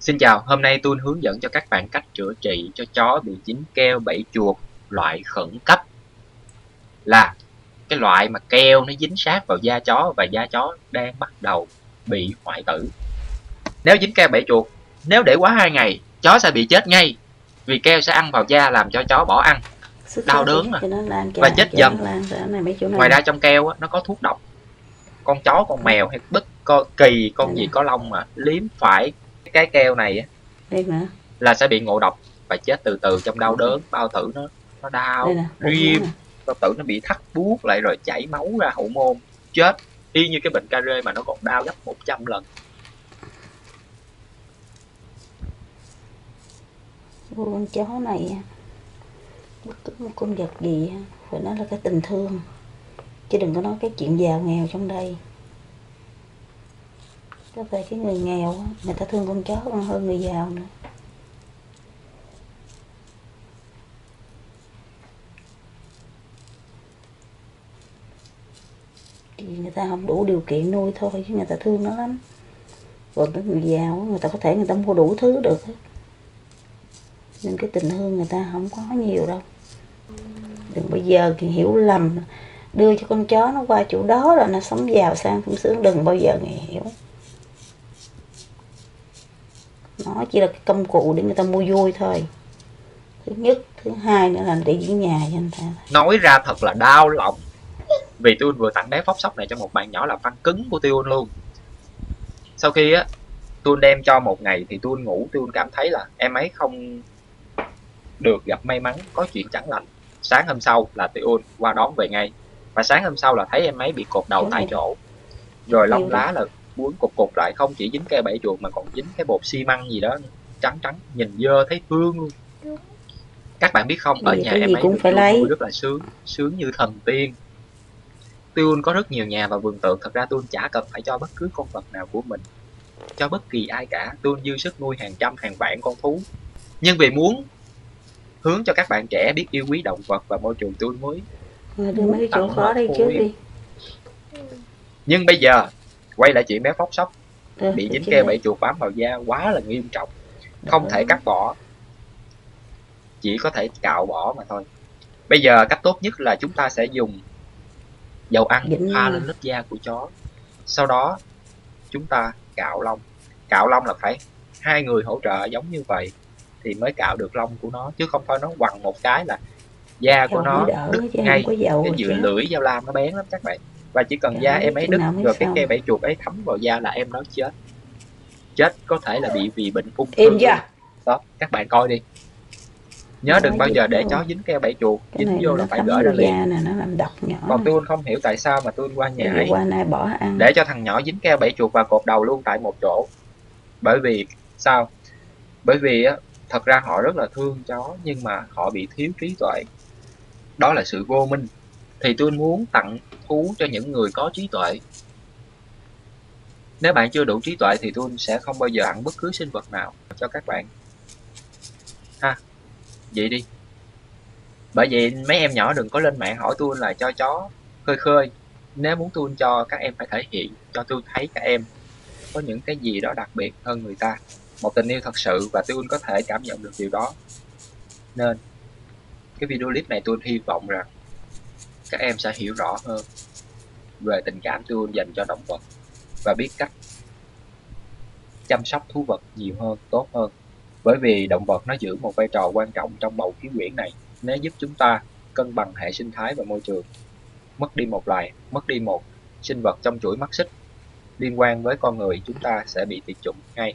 Xin chào, hôm nay tôi hướng dẫn cho các bạn cách chữa trị cho chó bị dính keo bẫy chuột loại khẩn cấp là cái loại mà keo nó dính sát vào da chó và da chó đang bắt đầu bị hoại tử. Nếu dính keo bẫy chuột, nếu để quá 2 ngày, chó sẽ bị chết ngay vì keo sẽ ăn vào da làm cho chó bỏ ăn đau đớn mà và chết dần. Ngoài ra trong keo nó có thuốc độc. Con chó, con mèo hay bất kỳ, con gì có lông mà liếm phải cái keo này là sẽ bị ngộ độc và chết từ từ trong đau đớn bao tử nó nó đau riêng bao tử nó bị thắt buốt lại rồi chảy máu ra hậu môn chết. Y như cái bệnh ca rê mà nó còn đau gấp 100 lần. Con chó này bất cứ một con vật gì phải nói là cái tình thương. Chứ đừng có nói cái chuyện giàu nghèo trong đây có về cái người nghèo người ta thương con chó còn hơn người giàu nữa. Thì người ta không đủ điều kiện nuôi thôi, chứ người ta thương nó lắm. Còn cái người giàu người ta có thể người ta mua đủ thứ được nên cái tình thương người ta không có nhiều đâu. Đừng bây giờ thì hiểu lầm, đưa cho con chó nó qua chỗ đó rồi nó sống giàu sang sung sướng, đừng bao giờ nghe hiểu nó chỉ là cái công cụ để người ta mua vui thôi. Thứ nhất thứ hai nữa là để giữ nhà cho anh ta. Nói ra thật là đau lòng. Vì tôi vừa tặng bé phóc sóc này cho một bạn nhỏ là fan cứng của tôi luôn. Sau khi á tôi đem cho một ngày thì tôi ngủ tôi cảm thấy là em ấy không được gặp may mắn có chuyện chẳng lành. Sáng hôm sau là tôi qua đón về ngay. Và sáng hôm sau là thấy em ấy bị cột đầu tại chỗ. Rồi lông lá là muốn cục cục lại không chỉ dính cây bẫy chuột mà còn dính cái bột xi măng gì đó trắng trắng nhìn dơ thấy thương luôn. Các bạn biết không ở nhà em ấy cũng phải lấy. rất là sướng sướng như thần tiên. Tuyun có rất nhiều nhà và vườn tượng thật ra Tuyun chả cần phải cho bất cứ con vật nào của mình cho bất kỳ ai cả. Tuyun dư sức nuôi hàng trăm hàng vạn con thú. Nhưng vì muốn hướng cho các bạn trẻ biết yêu quý động vật và môi trường tươi mới đưa mấy chỗ khó đây trước đi. Nhưng bây giờ quay lại chuyện bé phóc sóc. Ừ, bị dính keo bẫy chuột bám vào da quá là nghiêm trọng. Không Đó. thể cắt bỏ. Chỉ có thể cạo bỏ mà thôi. Bây giờ cách tốt nhất là chúng ta sẽ dùng dầu ăn pha lên lớp da của chó. Sau đó chúng ta cạo lông. Cạo lông là phải hai người hỗ trợ giống như vậy thì mới cạo được lông của nó chứ không phải nó quằn một cái là da của nó đứt ngay cái giữa lưỡi dao lam nó bén lắm các bạn và chỉ cần da em ấy đứt rồi cái cây bẫy chuột ấy thấm vào da là em nó chết. Chết có thể là bị vì bệnh ung thư. đó các bạn coi đi. Nhớ đừng bao giờ để chó dính keo bẫy chuột dính vô là phải gỡ ra liền. này, nó làm độc nhỏ. Còn tôi không hiểu tại sao mà tôi qua nhà ấy qua nay bỏ ăn. để cho thằng nhỏ dính keo bẫy chuột và cột đầu luôn tại một chỗ. Bởi vì sao? Bởi vì á thật ra họ rất là thương chó nhưng mà họ bị thiếu trí tuệ. Đó là sự vô minh thì tôi muốn tặng thú cho những người có trí tuệ. Nếu bạn chưa đủ trí tuệ thì tôi sẽ không bao giờ ăn bất cứ sinh vật nào cho các bạn. Ha, vậy đi. Bởi vậy mấy em nhỏ đừng có lên mạng hỏi tôi là cho chó. Khơi khơi, nếu muốn tôi cho các em phải thể hiện, cho tôi thấy các em có những cái gì đó đặc biệt hơn người ta. Một tình yêu thật sự và tôi có thể cảm nhận được điều đó. Nên, cái video clip này tôi hy vọng rằng các em sẽ hiểu rõ hơn về tình cảm tôi dành cho động vật và biết cách chăm sóc thú vật nhiều hơn, tốt hơn. Bởi vì động vật nó giữ một vai trò quan trọng trong bầu khí quyển này, nó giúp chúng ta cân bằng hệ sinh thái và môi trường. Mất đi một loài, mất đi một sinh vật trong chuỗi mắt xích liên quan với con người chúng ta sẽ bị tuyệt chủng ngay.